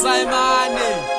Simon.